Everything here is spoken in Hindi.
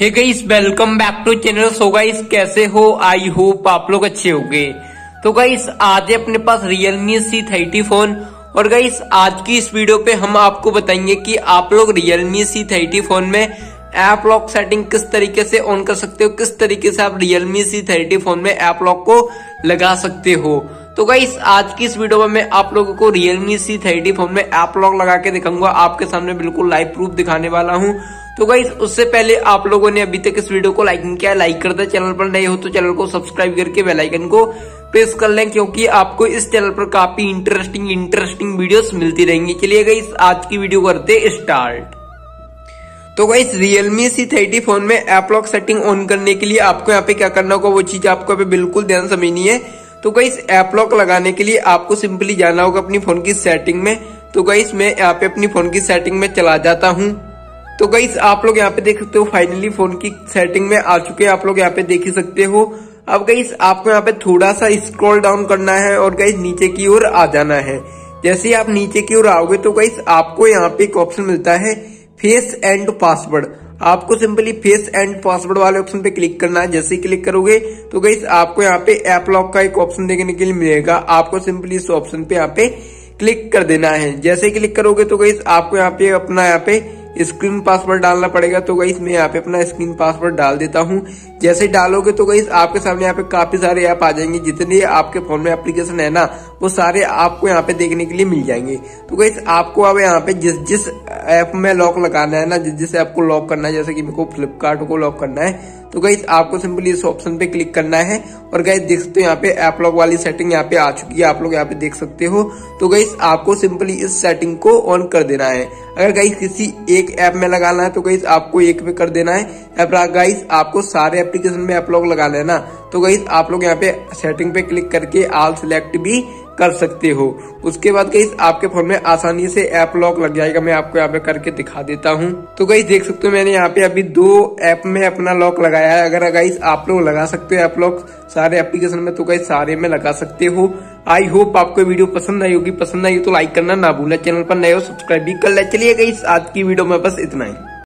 Hey guys welcome back to channel so guys कैसे हो? आई होप आप लोग अच्छे होंगे। तो गाइस आज है अपने पास Realme सी थर्टी फ़ोन और गाइस आज की इस वीडियो पे हम आपको बताएँगे कि आप लोग Realme सी थर्टी फ़ोन में ऐप लॉक सेटिंग किस तरीके से ऑन कर सकते हो? किस तरीके से आप Realme सी थर्टी फ़ोन में ऐप लॉक को लगा सकते हो? तो गाइस आज की इस वीडियो में मैं आप लोगों को Realme सी थर्टी फ़ोन में ऐप लॉक लगा के दिखाऊँगा। आपके सामने बिल्कुल लाइव प्रूफ दिखाने वाला हूँ। तो गाइस उससे पहले आप लोगों ने अभी तक इस वीडियो को लाइक नहीं किया लाइक कर दे चैनल पर नए हो तो चैनल को सब्सक्राइब करके बेलाइकन को प्रेस कर लें, क्योंकि आपको इस चैनल पर काफ़ी इंटरेस्टिंग इंटरेस्टिंग वीडियोस मिलती रहेंगी। चलिए गाइस आज की वीडियो करते स्टार्ट तो guys Realme C thirty phone में ऐप लॉक सेटिंग ऑन करने के लिए आपको यहाँ पे क्या करना होगा? वो चीज़ आपको बिल्कुल ध्यान समझनी है। तो गाइस ऐप लॉक लगाने के लिए आपको सिंपली जाना होगा अपनी फ़ोन की सेटिंग में। तो गाइस मैं यहाँ पे अपनी फ़ोन की सेटिंग में चला जाता हूँ। तो गाइस आप लोग यहाँ पे देख सकते हो फाइनली फ़ोन की सेटिंग में आ चुके हैं। आप लोग यहाँ पे देख ही सकते हो। अब गाइस आपको यहाँ पे थोड़ा सा स्क्रॉल डाउन करना है और गाइस नीचे की ओर आ जाना है। जैसे ही आप नीचे की ओर आओगे तो गाइस आपको यहाँ पे एक ऑप्शन मिलता है फेस एंड पासवर्ड आपको सिंपली फेस एंड पासवर्ड वाले ऑप्शन पे क्लिक करना है। जैसे ही क्लिक करोगे तो गई आपको यहाँ पे ऐप लॉक का एक ऑप्शन देखने के लिए मिलेगा। आपको सिंपली इस ऑप्शन पे यहाँ पे क्लिक कर देना है। जैसे ही क्लिक करोगे तो गई आपको यहाँ पे अपना यहाँ पे स्क्रीन पासवर्ड डालना पड़ेगा। तो गई मैं यहाँ पे अपना स्क्रीन पासवर्ड डाल देता हूँ। जैसे डालोगे तो गई आपके सामने यहाँ पे काफ़ी सारे ऐप आ जाएँगे। जितने आपके फ़ोन में एप्लीकेशन है ना वो सारे आपको यहाँ पे देखने के लिए मिल जाएँगे। तो गई आपको अब यहाँ पे जिस जिस ऐप में लॉक लगाना है ना, जिस जिस ऐप को लॉक करना है, जैसे कि मेरे को फ्लिपकार्ट को लॉक करना है तो गई आपको सिंपली इस ऑप्शन पे क्लिक करना है। और गई देख सकते हो यहाँ पे ऐप लॉक वाली सेटिंग यहाँ पे आ चुकी है, आप लोग यहाँ पे देख सकते हो। तो गई आपको सिंपली इस सेटिंग को ऑन कर देना है। अगर गई किसी एक ऐप में लगाना है तो गई आपको एक पे कर देना है। गाइस आपको सारे एप्लीकेशन में ऐप लॉक लगाना है ना। तो गई आप लोग यहाँ पे सेटिंग पे क्लिक करके आल सिलेक्ट भी कर सकते हो। उसके बाद गई आपके फ़ोन में आसानी से ऐप लॉक लग जाएगा, मैं आपको यहाँ पे करके दिखा देता हूँ। तो गई देख सकते हो मैंने यहाँ पे अभी दो ऐप में अपना लॉक लगाया है। अगर गाइस आप लोग लगा सकते हो ऐप लॉक सारे एप्लीकेशन में तो गई सारे में लगा सकते हो। आई होप आपको वीडियो पसंद आई होगी। पसंद आई तो लाइक करना ना भूलें। चैनल पर नए हो सब्सक्राइब भी कर ले। चलिए गई आज की वीडियो में बस इतना ही।